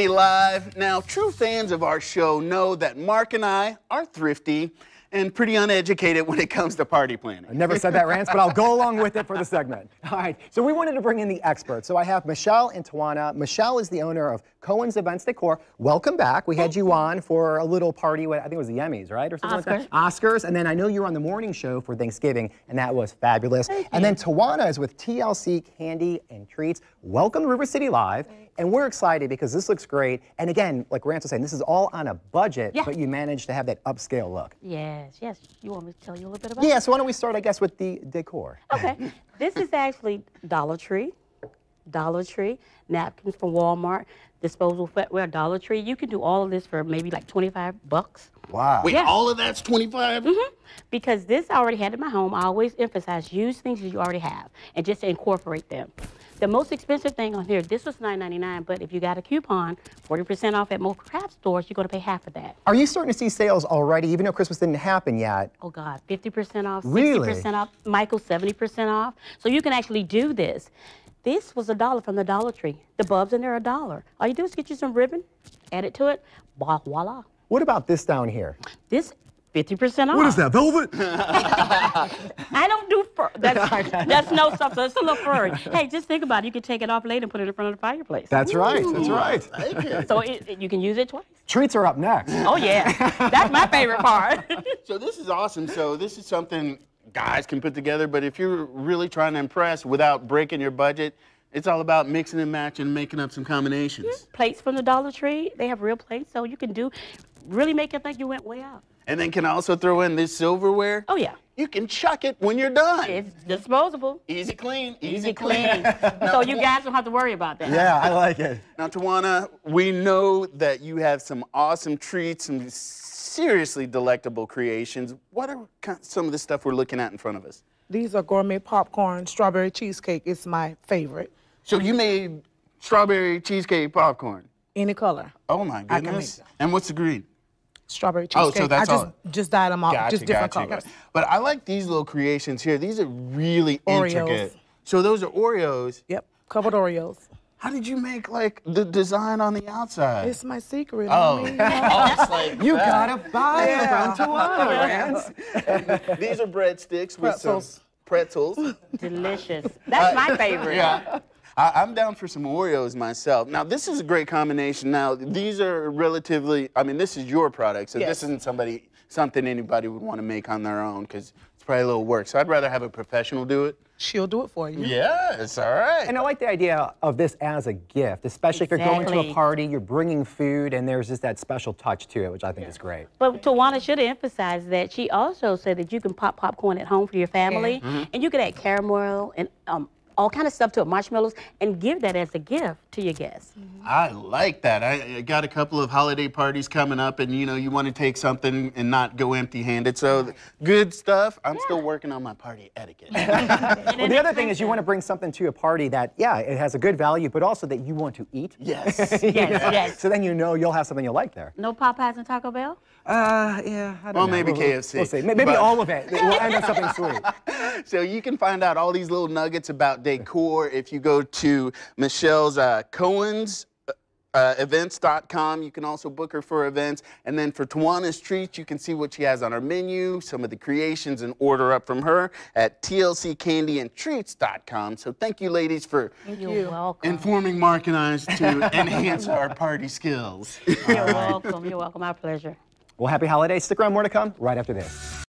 City Live. Now, true fans of our show know that Mark and I are thrifty and pretty uneducated when it comes to party planning. I never said that, Rance, but I'll go along with it for the segment. All right, so we wanted to bring in the experts. So I have Michelle and Tawana. Michelle is the owner of Cohen's Events Decor. Welcome back. We had you on for a little party, I think it was the Emmys, right? Or something Oscars. like that. Oscars. And then I know you were on the morning show for Thanksgiving, and that was fabulous. and then Tawana is with TLC Candy and Treats. Welcome to River City Live. And we're excited because this looks great. And again, like Rance was saying, this is all on a budget, Yeah. but you managed to have that upscale look. Yes, yes. You want me to tell you a little bit about Yeah, so why don't we start, I guess, with the decor? Okay. this is actually Dollar Tree. Dollar Tree. Napkins from Walmart. Disposable footwear, Dollar Tree. You can do all of this for maybe like 25 bucks. Wow. Wait, Yeah. all of that's 25? Mm hmm Because this I already had in my home. I always emphasize use things that you already have and just incorporate them. The most expensive thing on here, this was $9.99, but if you got a coupon, 40% off at most craft stores, you're going to pay half of that. Are you starting to see sales already, even though Christmas didn't happen yet? Oh God, 50% off, Really? 60% off, Michael 70% off. So you can actually do this. This was a dollar from the Dollar Tree. The bulbs in there are a dollar. All you do is get you some ribbon, add it to it, voila, voila. What about this down here? This 50% off. What is that, velvet? I don't do fur. That's, that's no stuff. So it's a little furry. Hey, just think about it. You can take it off later and put it in front of the fireplace. That's right, that's right. Okay. so it, it- you can use it twice. Treats are up next. Oh yeah, that's my favorite part. So this is awesome. So this is something guys can put together, but if you're really trying to impress without breaking your budget, it's all about mixing and matching making up some combinations. plates from the Dollar Tree. They have real plates, so you can do really make it think you went way out. And then can I also throw in this silverware. Oh yeah, You can chuck it when you're done. it's disposable. easy clean, easy, Easy clean. clean. so you guys don't have to worry about that. Yeah, I like it. Now, Tawana, we know that you have some awesome treats, some seriously delectable creations. What are some of the stuff we're looking at in front of us? These are gourmet popcorn. Strawberry cheesecake It's my favorite. So you made strawberry cheesecake popcorn. Any color. Oh my I can goodness! make And what's the green? Strawberry Oh, cheesecake. so that's I just all. just dyed them out, Gotcha, just different gotcha, colors. gotcha. But I like these little creations here. These are really Oreos. intricate. So those are Oreos. Yep, covered Oreos. How did you make like the design on the outside? It's my secret. oh, you know. oh, it's like You that. gotta buy Yeah. it from Tawana, Rance. These are breadsticks with Pretzels. some pretzels. Delicious. That's my uh, favorite. Yeah. I, I'm down for some Oreos myself. Now, this is a great combination. Now, these are relatively, I mean, this is your product, so this isn't somebody, something anybody would want to make on their own because it's probably a little work. So I'd rather have a professional do it. She'll do it for you. Yes, all right. And I like the idea of this as a gift, especially if you're going to a party, you're bringing food, and there's just that special touch to it, which I think is great. But Tawana should emphasize that she also said that you can pop popcorn at home for your family, and you can add caramel and um, all kind of stuff to it, marshmallows, and give that as a gift to your guests. I like that. I, I got a couple of holiday parties coming up, and you know, you want to take something and not go empty handed. So, good stuff. I'm still working on my party etiquette. Well, the other thing is you want to bring something to a party that, yeah, it has a good value, but also that you want to eat. yes. Yes, yes. So then you know you'll have something you'll like there. No Popeyes and Taco Bell? Uh, yeah, I don't Well, know. maybe We'll- we'll- KFC. We'll see. Maybe But- all of it. We'll end on something sweet. So you can find out all these little nuggets about decor if you go to Michelle's uh, Cohen's. Uh, events.com. You can also book her for events. And then for Tawana's Treats, you can see what she has on her menu, some of the creations, and order up from her at tlccandyandtreats.com. So thank you, ladies, for You're welcome. informing Mark and I to enhance our party skills. You're welcome. You're welcome. My pleasure. Well, happy holidays. Stick around, more to come right after this.